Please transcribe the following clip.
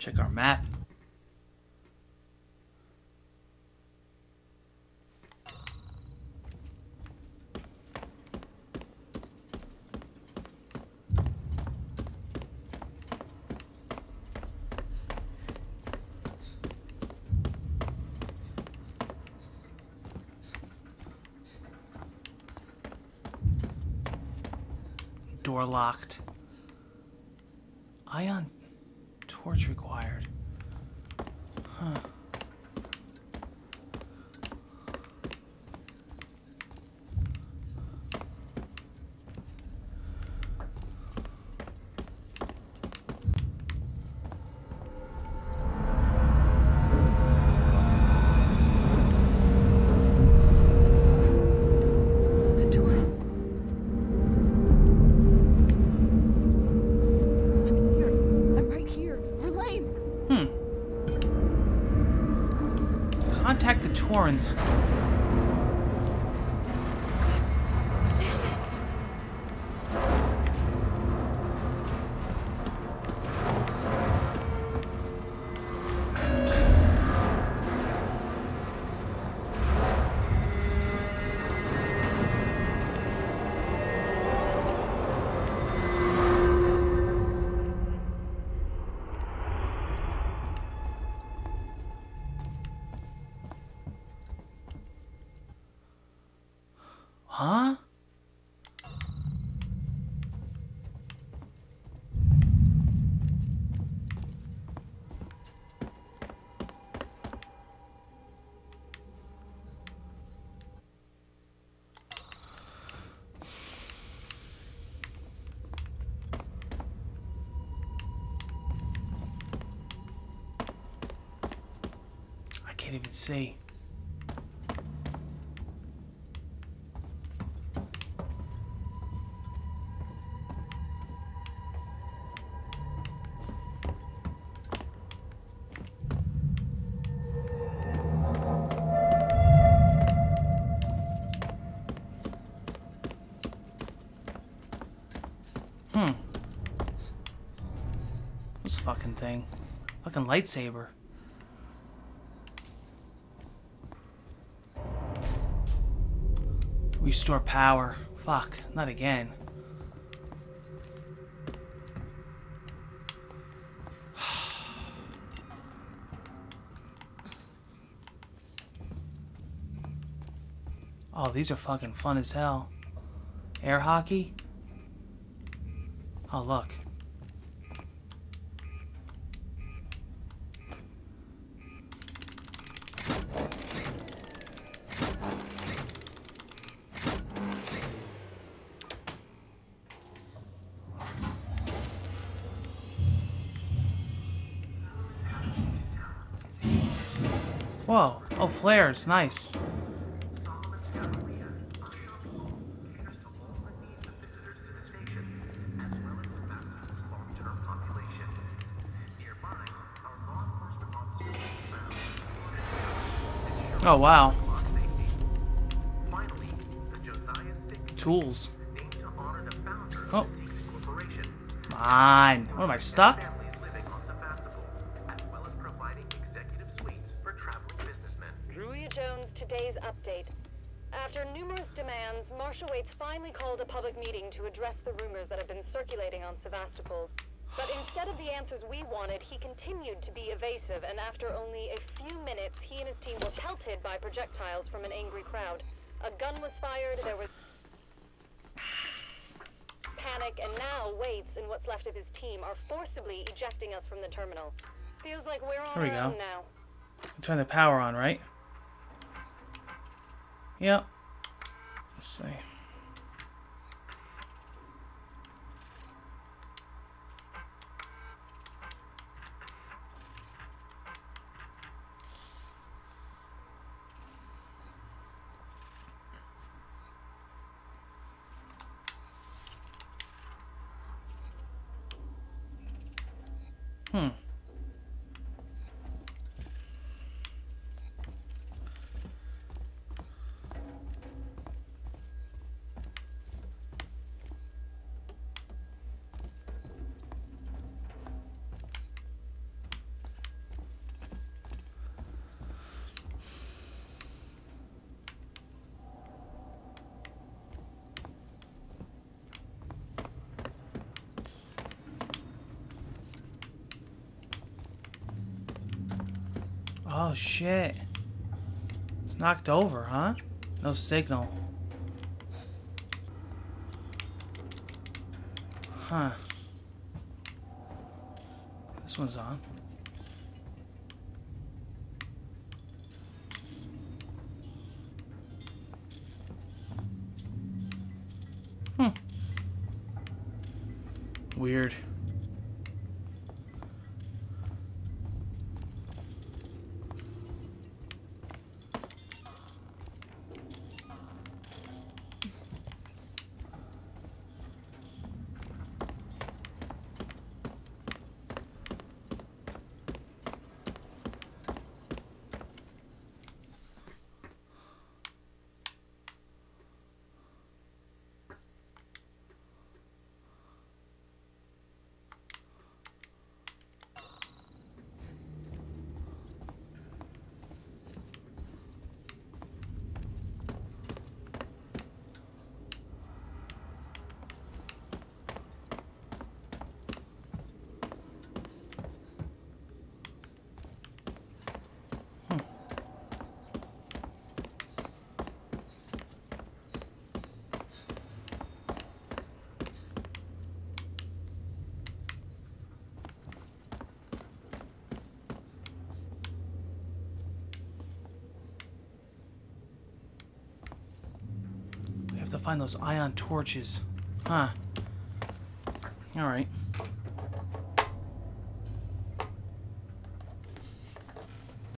Check our map. Door locked. Ion torch required. Huh. Contact Huh? I can't even see. This fucking thing. Fucking lightsaber. Restore power. Fuck, not again. Oh, these are fucking fun as hell. Air hockey? Oh, look. Enforcement officers will found Oh, wow. Tools. Oh. Come. What am I stuck? Today's update. After numerous demands, Marshal Waits finally called a public meeting to address the rumors that have been circulating on Sevastopol. But instead of the answers we wanted, he continued to be evasive, and after only a few minutes, he and his team were pelted by projectiles from an angry crowd. A gun was fired, there was panic, and now Waits and what's left of his team are forcibly ejecting us from the terminal. Feels like we're on There we our go. own now. Turn the power on, right? Yep. Let's see. Hmm. Oh shit. It's knocked over, huh? No signal. Huh. This one's on. Hmm. Weird. Have to find those ion torches. Huh. Alright.